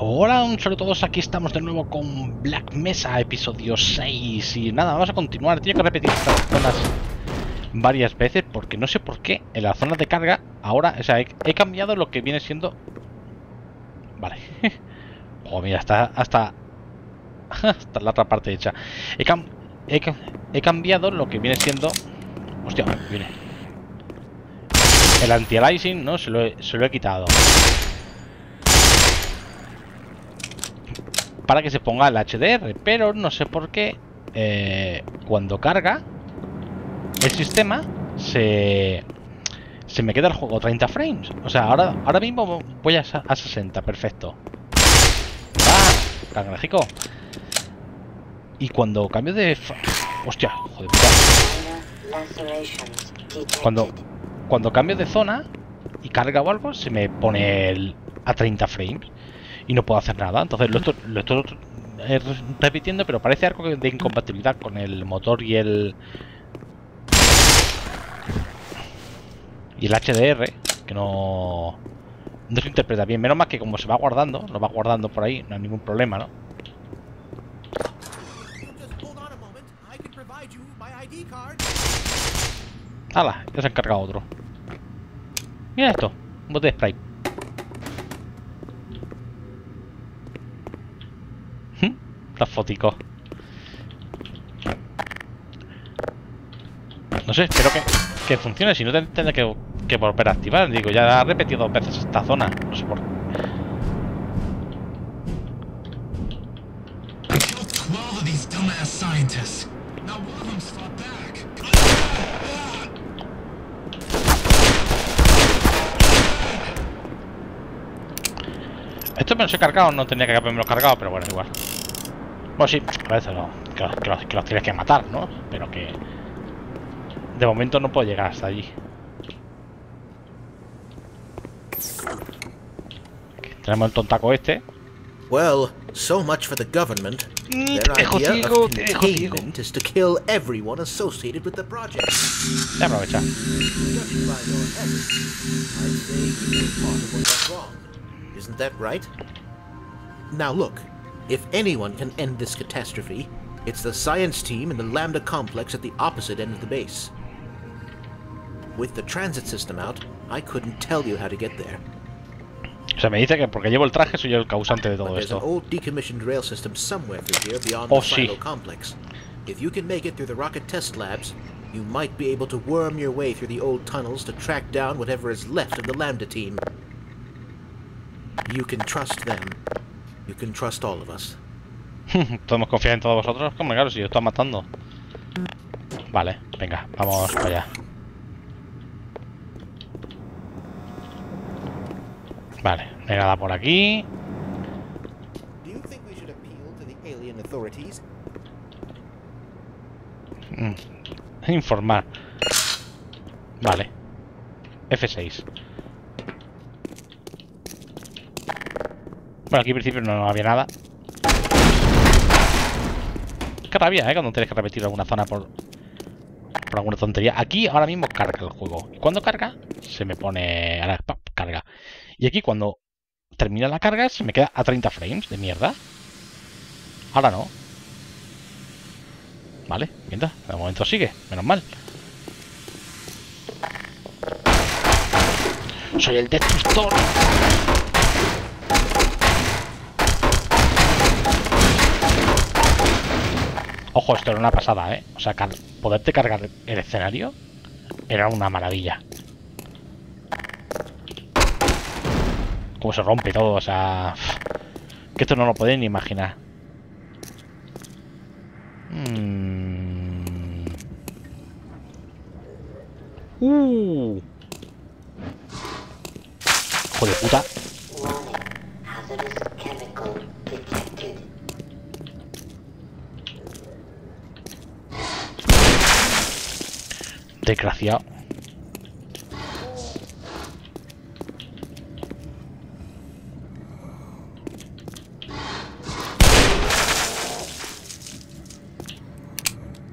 Hola, un saludo a todos, aquí estamos de nuevo con Black Mesa, episodio 6 Y nada, vamos a continuar, tengo que repetir estas zonas varias veces Porque no sé por qué en las zonas de carga ahora, o sea, he, cambiado lo que viene siendo. Vale. Oh, mira, está hasta hasta la otra parte hecha. He cambiado lo que viene siendo. Hostia, viene. El anti-aliasing, ¿no? Se lo, he, se lo he quitado para que se ponga el HDR, pero no sé por qué eh, cuando carga el sistema se, se me queda el juego 30 frames. O sea, ahora, ahora mismo voy a, a 60, perfecto. ¡Ah! Y cuando cambio de... Hostia, joder Cuando, cuando cambio de zona y carga o algo, se me pone el, a 30 frames y no puedo hacer nada. Entonces lo estoy, lo estoy repitiendo, pero parece algo de incompatibilidad con el motor y el... Y el HDR, que no... No se interpreta bien. Menos mal que como se va guardando, lo va guardando por ahí, no hay ningún problema, ¿no? ¡Hala! Ya se ha encargado otro. Mira esto, un bote de spray. Las foticos. No sé, espero que, que funcione. Si no, tendré que, que volver a activar. Digo, ya ha repetido dos veces esta zona. No sé por qué. Esto me lo he cargado, no tenía que haberme lo cargado, pero bueno, igual. Bueno, sí, a veces no, que, los, que, los, que los tienes que matar, ¿no? Pero que... De momento no puedo llegar hasta allí. Aquí tenemos el tontaco este. Well, so much for the government. Their idea of containment is to kill everyone associated with the project. Ya aprovecha. Isn't that right? Now look, if anyone can end this catastrophe, it's the science team in the Lambda complex at the opposite end of the base. With the transit system out, I couldn't tell you how to get there. O sea, me dice que porque llevo el traje soy el causante de But todo there's an old decommissioned rail system somewhere through here beyond Oh, the sí. complex. If you can make it through the rocket test labs, you might be able to worm your way through the old tunnels to track down whatever is left of the Lambda team. You can trust them. You can trust all of us. ¿Podemos confiar en todos vosotros? Como claro, si yo estoy matando. Vale, venga, vamos para allá. Vale, no hay nada por aquí. Do you think we should appeal to the alien authorities? Mm, Informar. Vale. F6. Bueno, aquí al principio no había nada. Qué rabia, ¿eh? Cuando tienes que repetir alguna zona por, por alguna tontería. Aquí ahora mismo carga el juego. Y cuando carga, se me pone... Ahora, ¡pap! carga. Y aquí cuando termina la carga, se me queda a 30 frames de mierda. Ahora no. Vale, mientras, de momento sigue, menos mal. Soy el destructor. Esto era una pasada, ¿eh? O sea, poderte cargar el escenario era una maravilla. Cómo se rompe todo, o sea... Que esto no lo podéis ni imaginar. Mm. Uh. Hijo de puta. Desgraciado.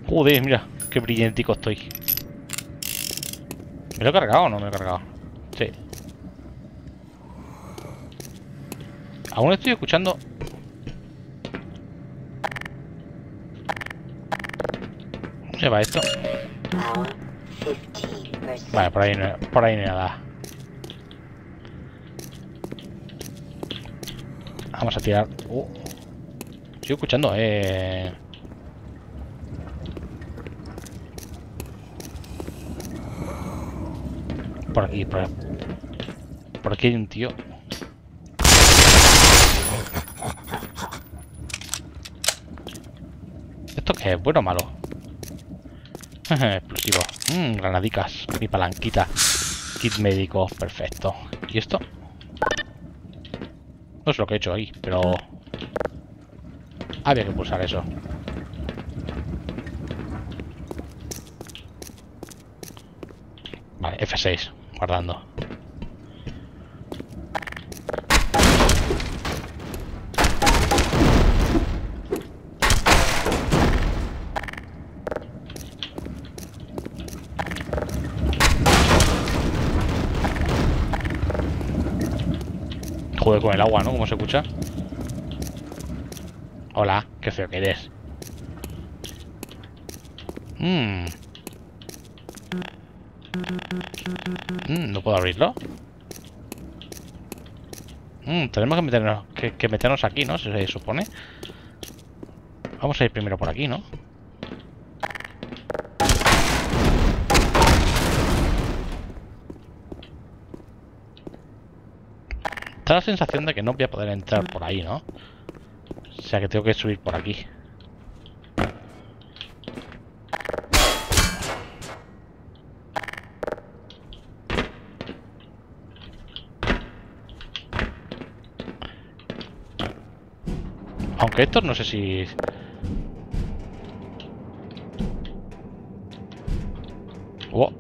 Joder, mira, qué brillentico estoy. ¿Me lo he cargado o no me lo he cargado? Sí. Aún estoy escuchando... ¿Cómo se va esto? Power 15%. Vale, por ahí no, por ahí no hay nada. Vamos a tirar... Uh. Estoy escuchando, eh... Por aquí, por, por aquí hay un tío. ¿Esto qué es? ¿Bueno o malo? Explosivo. Mmm, granadicas. Mi palanquita. Kit médico. Perfecto. ¿Y esto? No es lo que he hecho ahí, pero... Había que pulsar eso. Vale, F6. Guardando. Joder con el agua, ¿no? ¿Cómo se escucha? Hola, qué feo que eres. Mmm. Mm, no puedo abrirlo. Mm, tenemos que meternos, que meternos aquí, ¿no? Se supone. Vamos a ir primero por aquí, ¿no? La sensación de que no voy a poder entrar por ahí, ¿no? O sea que tengo que subir por aquí. Aunque estos no sé si... Oh.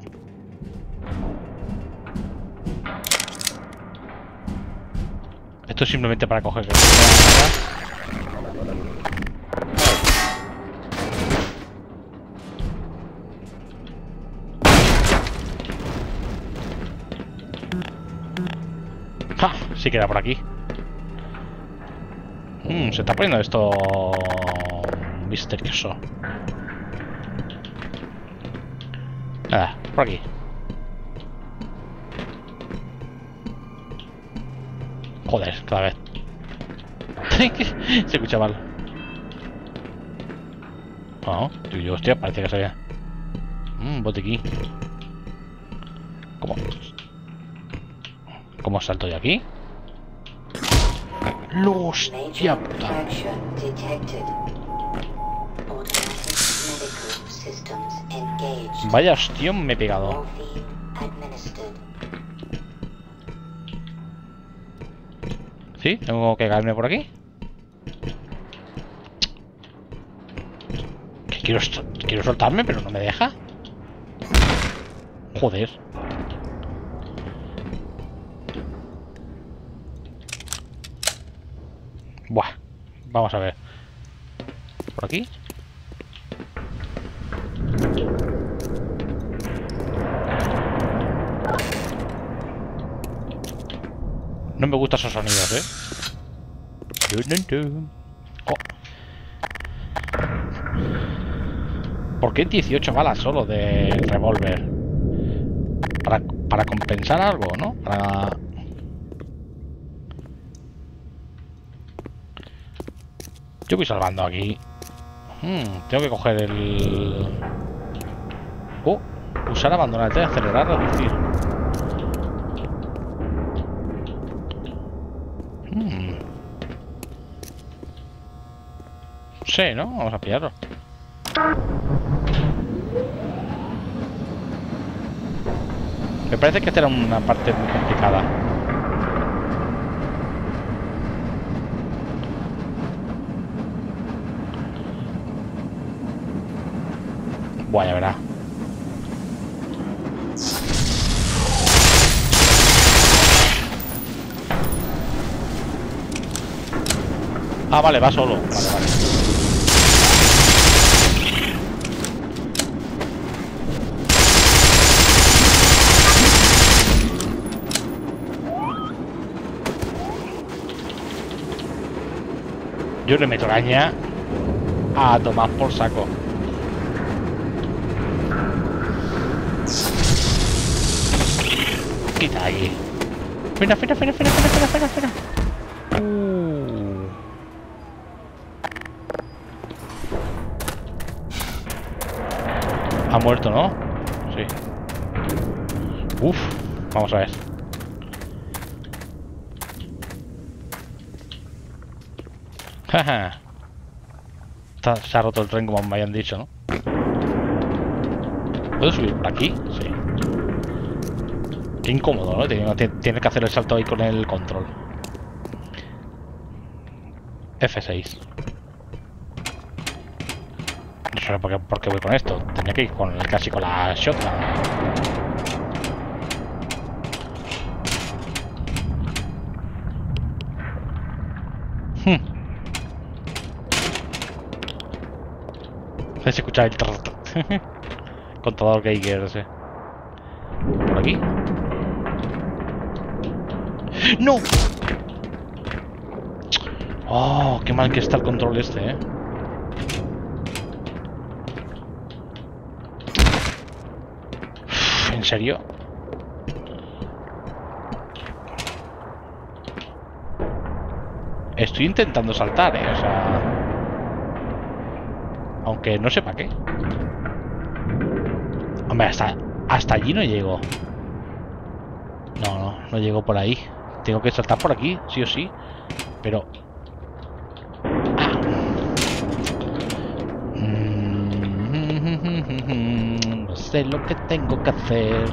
Esto es simplemente para coger... ¡Ja! Sí queda por aquí. Mm, se está poniendo esto misterioso. Nada, por aquí. Joder, cada vez. se escucha mal. Oh, yo, hostia, parece que sabía. Mmm, botiquín. ¿Cómo? ¿Cómo salto de aquí? ¡Los hostia puta! Vaya hostión me he pegado. ¿Sí? ¿Tengo que caerme por aquí? Quiero, quiero soltarme, pero no me deja. Joder. Buah. Vamos a ver. ¿Por aquí? No me gustan esos sonidos, ¿eh? Oh. ¿Por qué 18 balas solo de revólver? Para, para compensar algo, ¿no? Para... Yo voy salvando aquí. Hmm, tengo que coger el... Oh, usar abandonarte, acelerar, reducir. Hmm. ¿No? Vamos a pillarlo. Me parece que esta era una parte muy complicada. Buah, ya verá. Ah, vale, va solo. Vale, vale. Yo le meto caña a tomar por saco. Quita ahí. Fina, fina, fina, fina, fina, fina, fina. Uh. Ha muerto, ¿no? Sí. Uf, vamos a ver. Está- Se ha roto el tren como me habían dicho, ¿no? ¿Puedo subir por aquí? Sí. Qué incómodo, ¿no? Tiene, tiene que hacer el salto ahí con el control. F6. No sé por qué, por qué voy con esto. Tenía que ir con casi con la shotgun. Hmm. Se escucha el trrr, trrr. contador Geiger ese. ¿Por aquí? ¡No! Oh, qué mal que está el control este, eh. ¿En serio? Estoy intentando saltar, eh, o sea... Aunque no sé para qué. Hombre, hasta, hasta allí no llego. No, no, no llego por ahí. Tengo que saltar por aquí, sí o sí. Pero... Ah. Mm, No sé lo que tengo que hacer.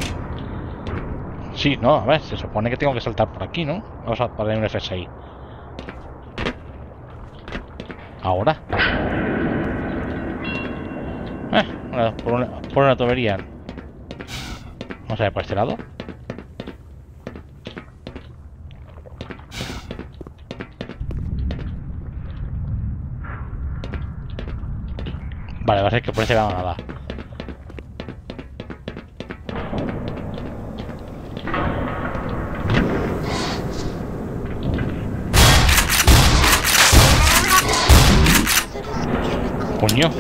Sí, no, a ver, se supone que tengo que saltar por aquí, ¿no? Vamos a poner un F6. Ahora. Una- por, una, por una tubería. Vamos a ver por este lado. Vale, va a ser que por este lado nada. Coño.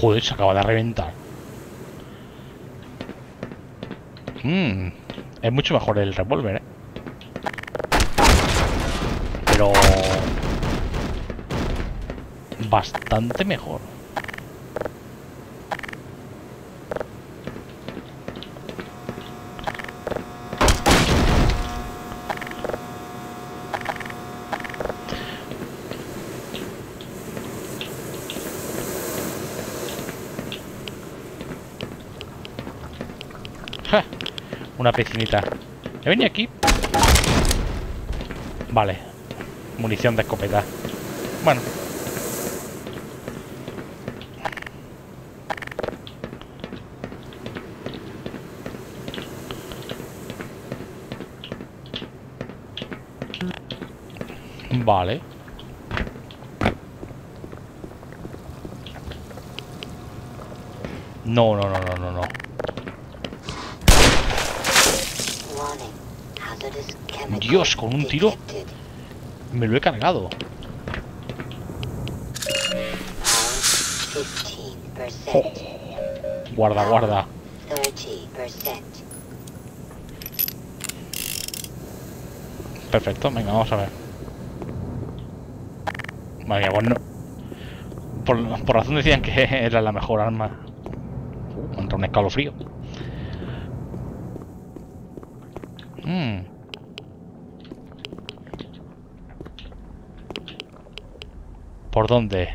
Joder, se acaba de reventar. Mmm. Es mucho mejor el revólver, ¿eh? Pero... Bastante mejor. Ja, Una piscinita. He venido aquí. Vale. Munición de escopeta. Bueno. Vale. No, no, no, no, no, no. Dios, con un tiro. Me lo he cargado. Power 15%. Guarda, guarda. 30%. Perfecto, venga, vamos a ver. Vale, bueno. Por, por razón decían que era la mejor arma. Contra un escalofrío. Mm. ¿Por dónde?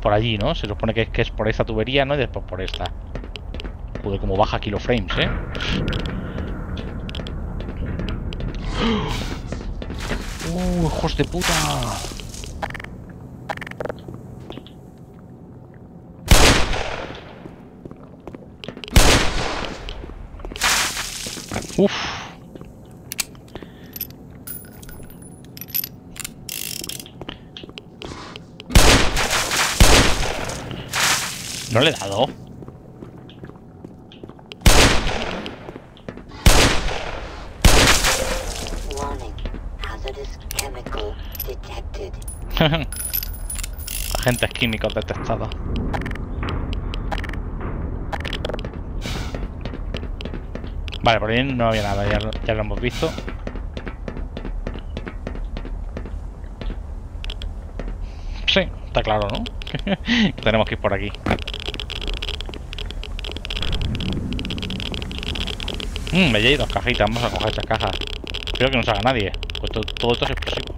Por allí, ¿no? Se supone que, que es por esta tubería, ¿no? Y después por esta. Joder, como baja kiloframes, ¿eh? ¡Uh, hijos de puta! Uf. No le he dado. Agentes químicos detectados. Vale, por ahí no había nada, ya lo, ya lo hemos visto. Sí, está claro, ¿no? Tenemos que ir por aquí. Mmm, llevo dos cajitas, vamos a coger estas cajas. Espero que no salga nadie, pues to- todo esto es explosivo.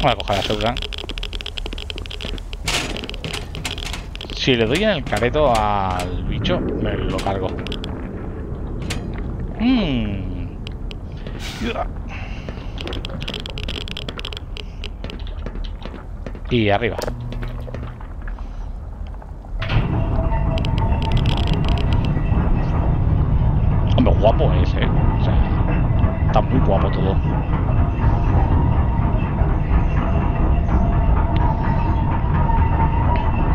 Voy a coger la Shotgun. Si le doy en el careto al bicho, me lo cargo. Mmm. Y arriba. Está muy guapo todo.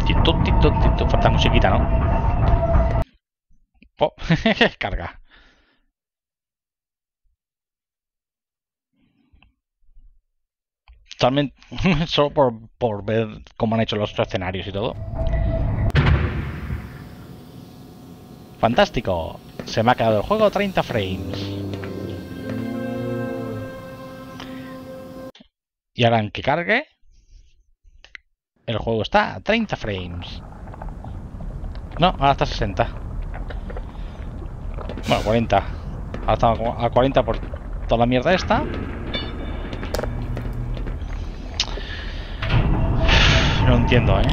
Tito, tito, tito. Falta musiquita, ¿no? Oh, carga. Totalmente. Solo por, por ver cómo han hecho los escenarios y todo. Fantástico. Se me ha quedado el juego a 30 frames. Y ahora en que cargue, el juego está a 30 frames. No, ahora está a 60. Bueno, 40. Ahora está a 40 por toda la mierda esta. No entiendo, ¿eh?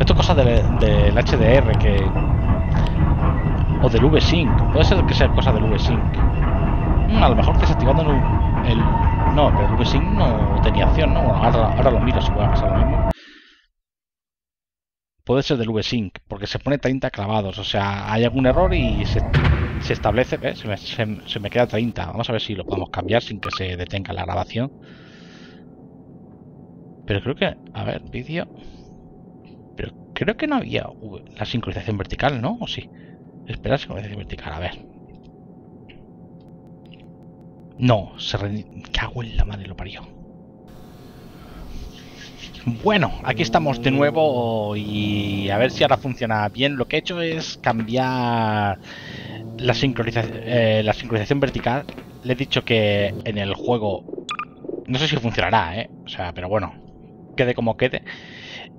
Esto es cosa del, del HDR que... O del V-Sync. Puede ser que sea cosa del V-Sync. Mm, a lo mejor desactivando el... no, pero el V-Sync no tenía acción, ¿no? Ahora, ahora lo miro si puede pasar lo mismo. Puede ser del V-Sync, porque se pone 30 clavados. O sea, hay algún error y se, se establece... ¿ves? Se me, se- se me queda 30. Vamos a ver si lo podemos cambiar sin que se detenga la grabación. Pero creo que... A ver, vídeo... Pero creo que no había la sincronización vertical, ¿no? ¿O sí? Espera, sincronización vertical, a ver. No, se re... Cago en la madre, lo parió. Bueno, aquí estamos de nuevo y a ver si ahora funciona bien. Lo que he hecho es cambiar la sincronización, la sincronización vertical. Le he dicho que en el juego... No sé si funcionará, ¿eh? O sea, pero bueno, quede como quede.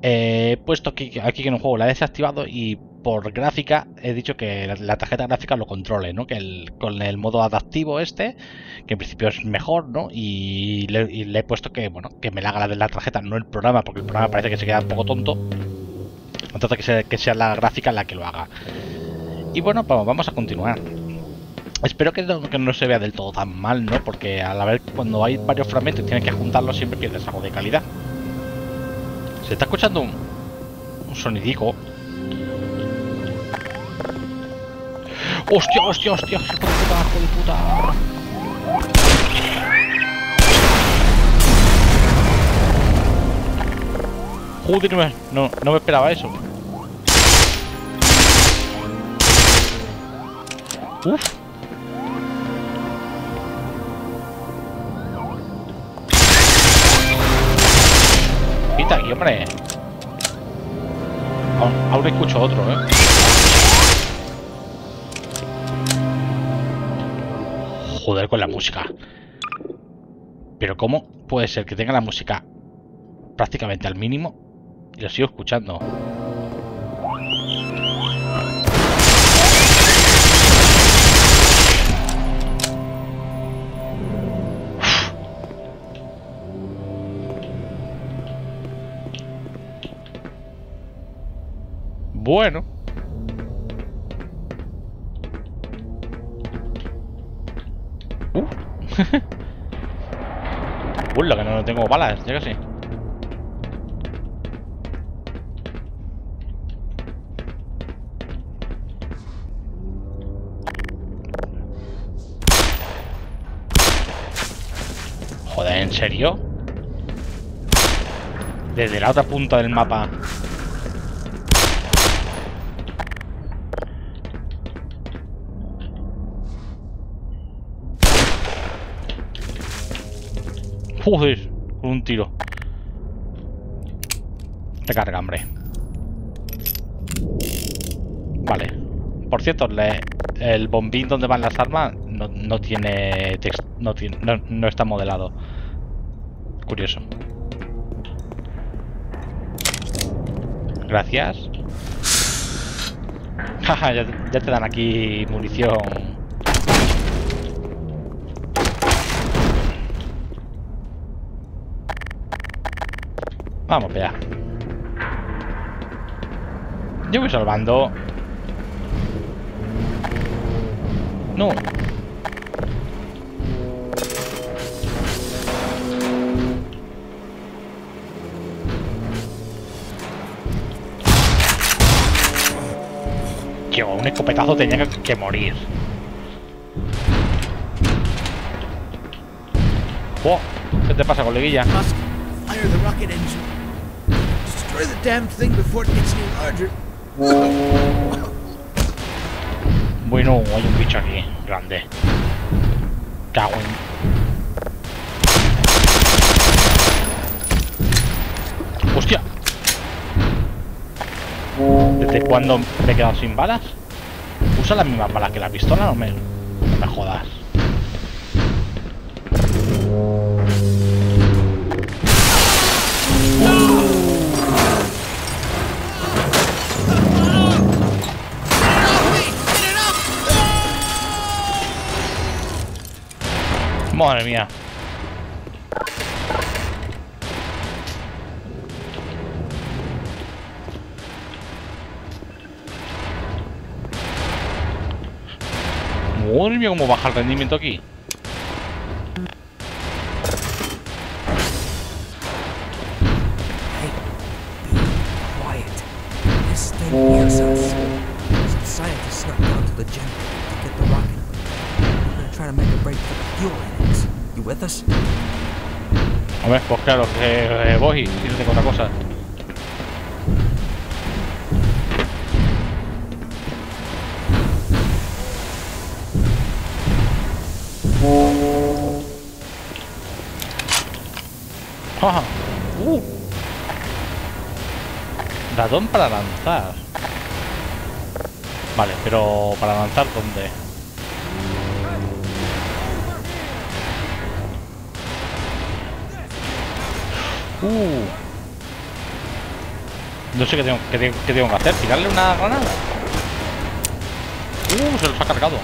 Eh, he puesto aquí, aquí que en un juego la he desactivado y por gráfica he dicho que la, tarjeta gráfica lo controle, ¿no? Que el, con el modo adaptivo este, que en principio es mejor, ¿no? Y le, y le he puesto que, bueno, que me la haga la de la tarjeta, no el programa, porque el programa parece que se queda un poco tonto. Entonces que sea, que sea la gráfica la que lo haga. Y bueno, vamos, vamos a continuar. Espero que no, que no se vea del todo tan mal, ¿no? Porque a la vez cuando hay varios fragmentos y tienes que juntarlos siempre pierdes algo de calidad. Se está escuchando un, un sonidico. ¡Hostia, hostia, hostia! ¡Hijo de puta, hijo de puta! Joder, no me, no, no me esperaba eso. Uf. Quita aquí, hombre. Aún, escucho otro, ¿eh? Joder con la música. Pero ¿cómo puede ser que tenga la música prácticamente al mínimo y lo sigo escuchando? Bueno. Lo que no tengo balas, ya casi. Joder, ¿en serio? Desde la otra punta del mapa. Joder, con un tiro. Recarga, hombre. Vale. Por cierto, el bombín donde van las armas no, no tiene text, no, tiene no, no está modelado. Curioso. Gracias. Jaja, ya te dan aquí munición. Vamos, vea. Yo voy salvando. No. Tío, un escopetazo tenía que, morir. ¿Qué te pasa, coleguilla? Destroy the damn thing before it gets any larger. Bueno, hay un bicho aquí, grande. Cago en... ¡Hostia! ¿Desde cuándo me he quedado sin balas? ¿Usa las mismas balas que la pistola? Me, no me jodas. Madre mía. Madre mía, cómo baja el rendimiento aquí. Pues claro, que eh, voy, si no tengo otra cosa. ¡Ah! ¡Uh! Para lanzar. Vale, pero para lanzar ¿dónde? Uh. No sé qué tengo, qué tengo- que hacer. ¿Tirarle una granada? Uh, se los ha cargado.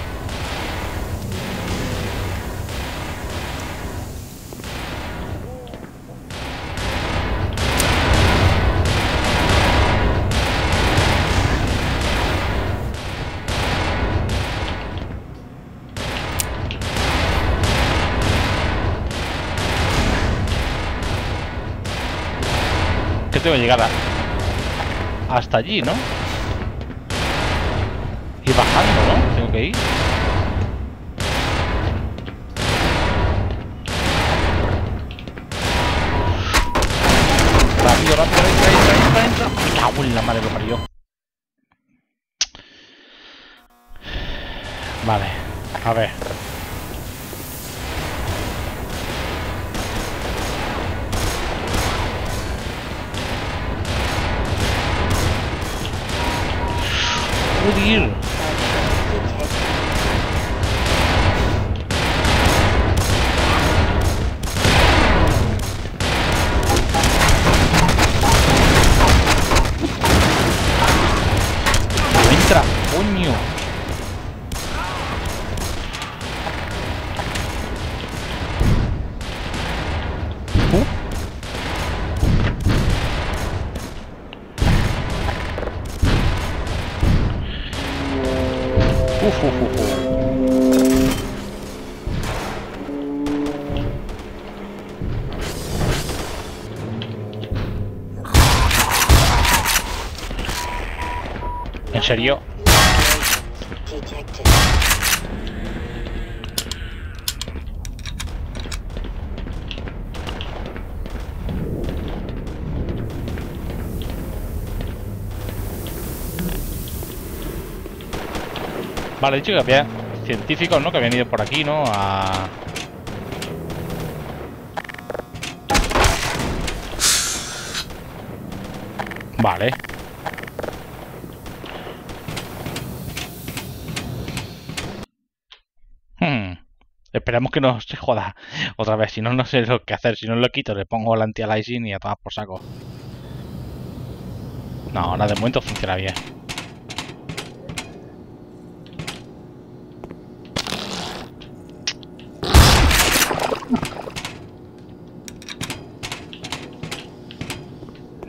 Que tengo que llegar a- hasta allí, ¿no? Y bajando, ¿no? Tengo que ir. Rápido, rápido, entra, entra, entra, entra. Me cago en la madre que lo parió. Vale, a ver. Joder. No serio? Vale, he dicho que había científicos, ¿no? Que habían ido por aquí, ¿no? A... Vale. Esperamos que no se joda otra vez. Si no, no sé lo que hacer. Si no lo quito, le pongo el anti-aliasing y a tomar por saco. No, ahora de momento funciona bien.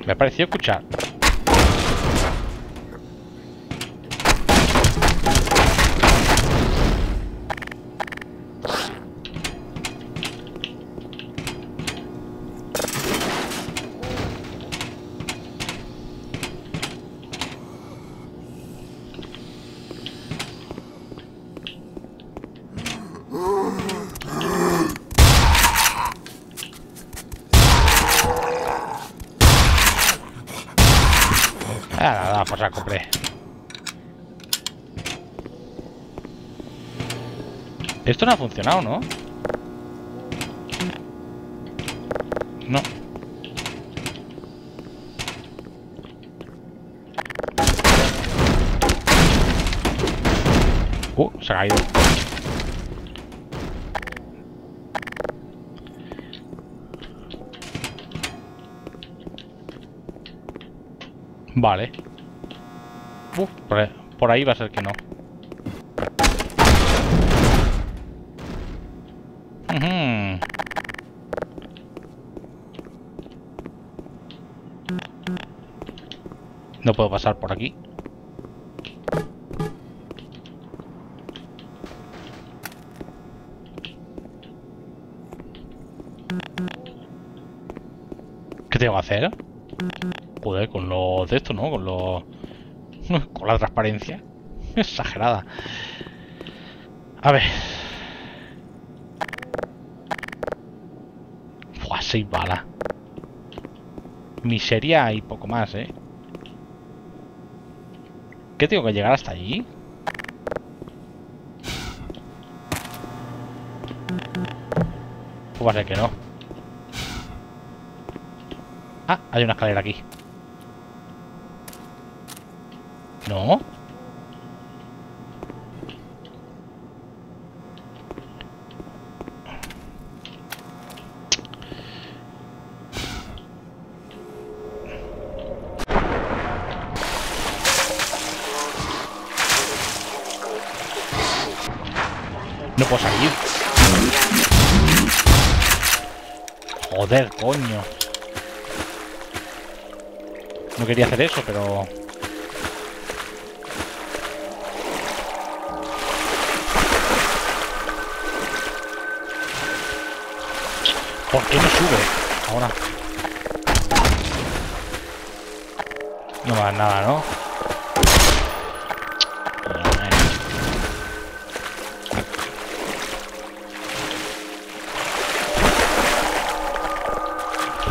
Me ha parecido escuchar. Ah, nada, pues la compré. Esto no ha funcionado, ¿no? No. Uh, se ha caído. Vale. Ahí- por ahí va a ser que no. No puedo pasar por aquí. ¿Qué tengo que hacer? Joder, con lo de esto, ¿no? Con lo... Con la transparencia. Exagerada. A ver. Buah, seis balas. Miseria y poco más, ¿eh? ¿Qué tengo que llegar hasta allí? Pues que no. Ah, hay una escalera aquí. No. No puedo salir. Joder, coño. No quería hacer eso, pero... ¿Por qué no sube? Ahora. No dan nada, ¿no?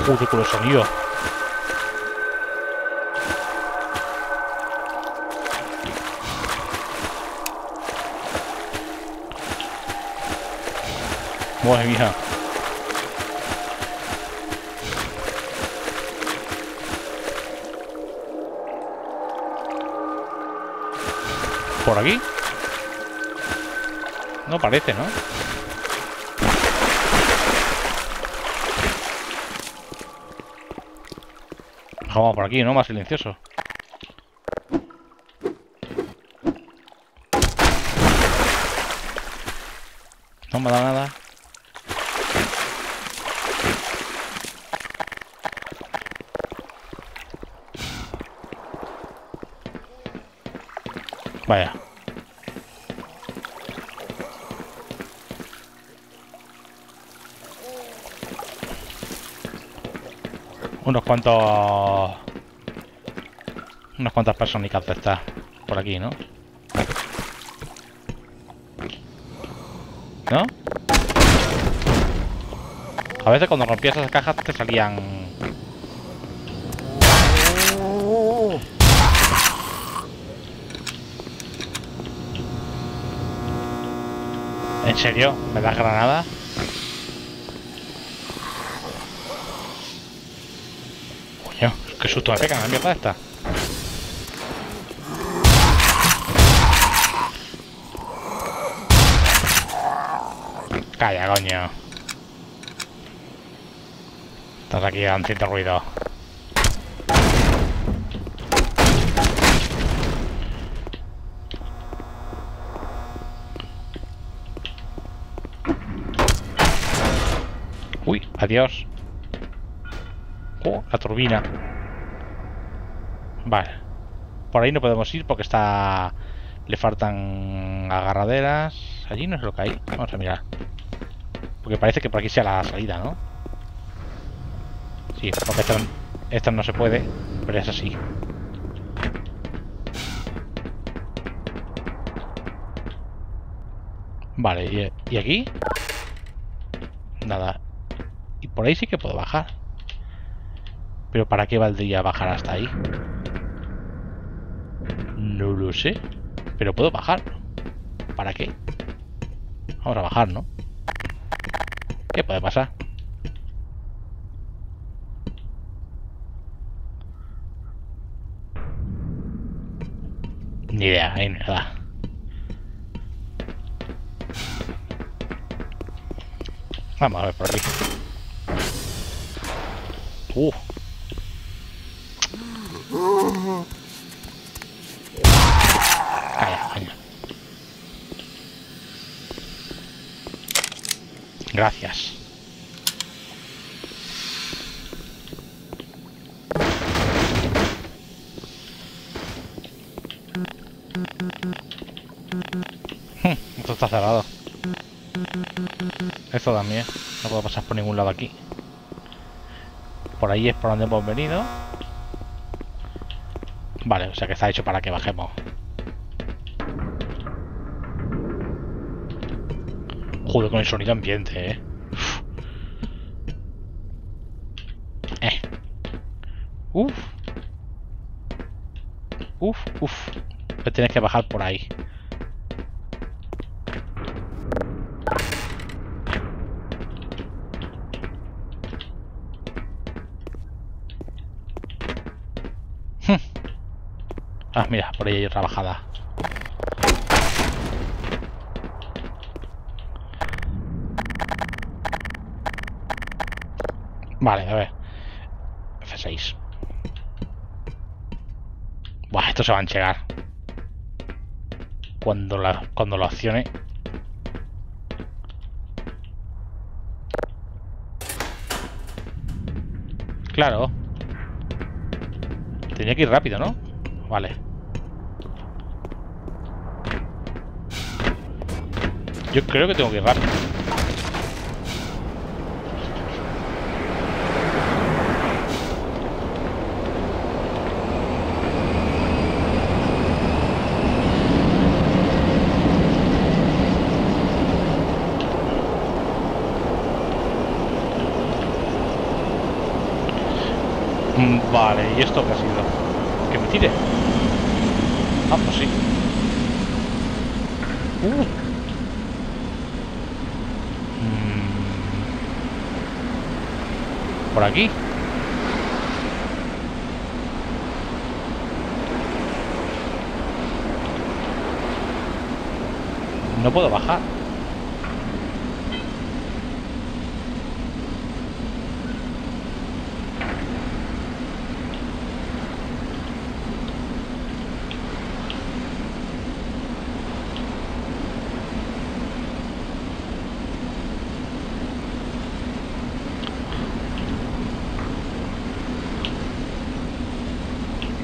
Joder, con el sonido. Madre mía. ¿Por aquí? No parece, ¿no? Vamos por aquí, ¿no? Más silencioso. No me da nada. Vaya. Unos cuantos... Unas cuantas personitas de estas por aquí, ¿no? ¿No? A veces cuando rompías esas cajas te salían... ¿En serio? ¿Me das granada? Coño, Qué susto me pega la mierda esta. Calla, coño. Estás aquí haciendo ruido. Uy, adiós. Oh, la turbina. Vale. Por ahí no podemos ir porque está... Le faltan agarraderas. Allí no es lo que hay. Vamos a mirar. Porque parece que por aquí sea la salida, ¿no? Sí, porque esta, no se puede, pero es así. Vale, ¿y, y aquí? Nada. Y por ahí sí que puedo bajar. Pero ¿para qué valdría bajar hasta ahí? Lo sé. Pero puedo bajar. ¿Para qué? Vamos a bajar, ¿no? ¿Qué puede pasar? Ni idea, ahí nada. Vamos a ver por aquí. Uh. Calla, coño. Gracias. Hmm, Esto está cerrado. Esto también. No puedo pasar por ningún lado aquí. Por ahí es por donde hemos venido. Vale, o sea que está hecho para que bajemos. Joder con el sonido ambiente, eh. Uf. Eh. Uf. Uf, uf. Tienes que bajar por ahí. Hmm. Ah, mira, por ahí hay otra bajada. Vale, a ver. F6. Buah, esto se va a enchegar. Cuando, la, cuando lo accione. Claro. Tenía que ir rápido, ¿no? Vale. Yo creo que tengo que ir rápido. Mm, Vale, ¿y esto qué ha sido? ¿Que me tire? Ah, pues sí. Uh. ¿Por aquí? No puedo bajar.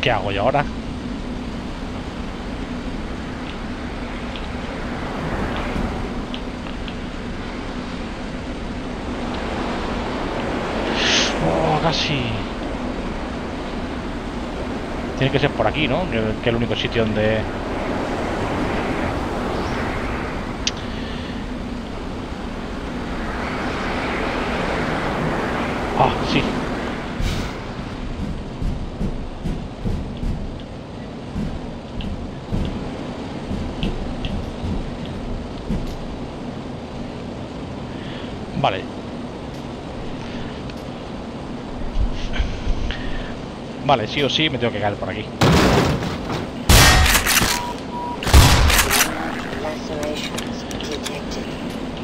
¿Qué hago yo ahora? Oh, casi. Tiene que ser por aquí, ¿no? Que es el único sitio donde... Ah, sí. Vale. Sí o sí me tengo que caer por aquí.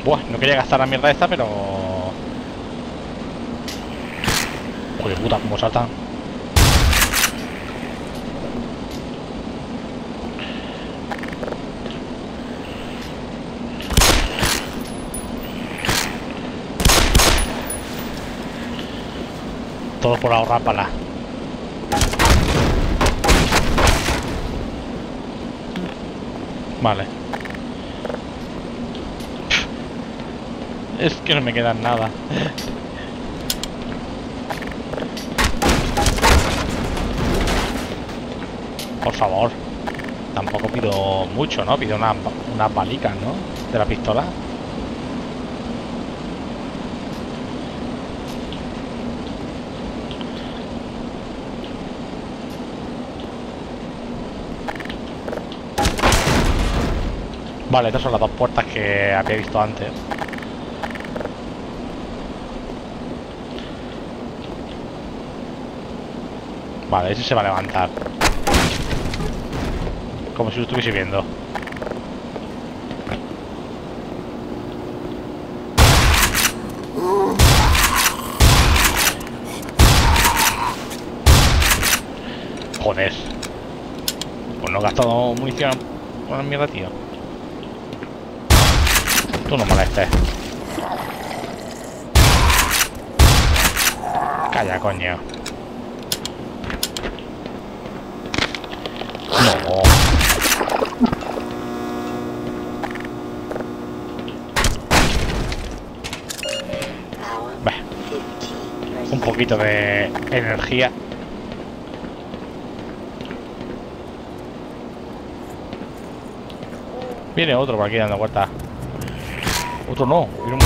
Buah, no quería gastar la mierda esta, pero... Joder, puta, cómo saltan. Todo por ahorrar para Vale. Es que no me queda nada. Por favor. Tampoco pido mucho, ¿no? Pido unas unas balicas, ¿no? De la pistola. Vale, estas son las dos puertas que había visto antes. Vale, ese se va a levantar. Como si lo estuviese viendo. Joder. Pues no he gastado munición. Buena mierda, tío. Tú no molestes. Calla, coño. No. Power Bah, 15%. un poquito de energía. Viene otro por aquí dando vueltas. Otro no, viene.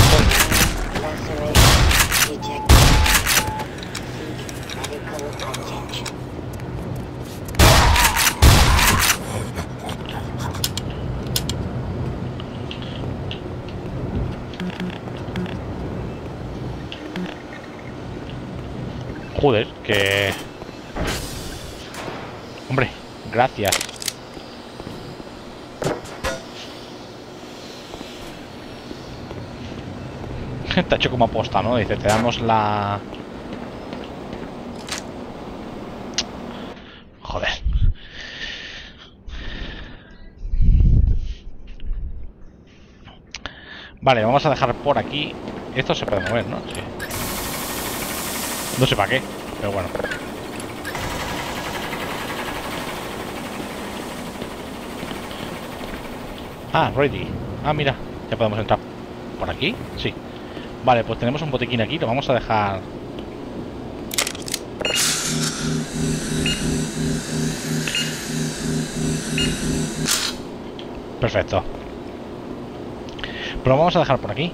Joder, que... Hombre, gracias. Ha hecho como aposta, ¿no? Dice, te damos la... Joder. Vale, vamos a dejar por aquí. Esto se puede mover, ¿no? Sí. No sé para qué, pero bueno. Ah, ready. Ah, mira, ya podemos entrar por aquí. Sí. Vale, pues tenemos un botiquín aquí, lo vamos a dejar. Perfecto. Pero lo vamos a dejar por aquí.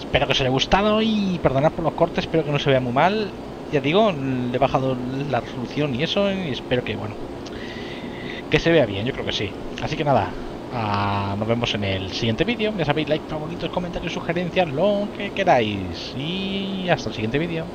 Espero que os haya gustado y perdonad por los cortes, espero que no se vea muy mal. Ya digo, le he bajado la resolución y eso, y espero que, bueno, que se vea bien, yo creo que sí. Así que nada, ah, nos vemos en el siguiente vídeo. Ya sabéis, like, favoritos, comentarios, sugerencias, lo que queráis. Y hasta el siguiente vídeo.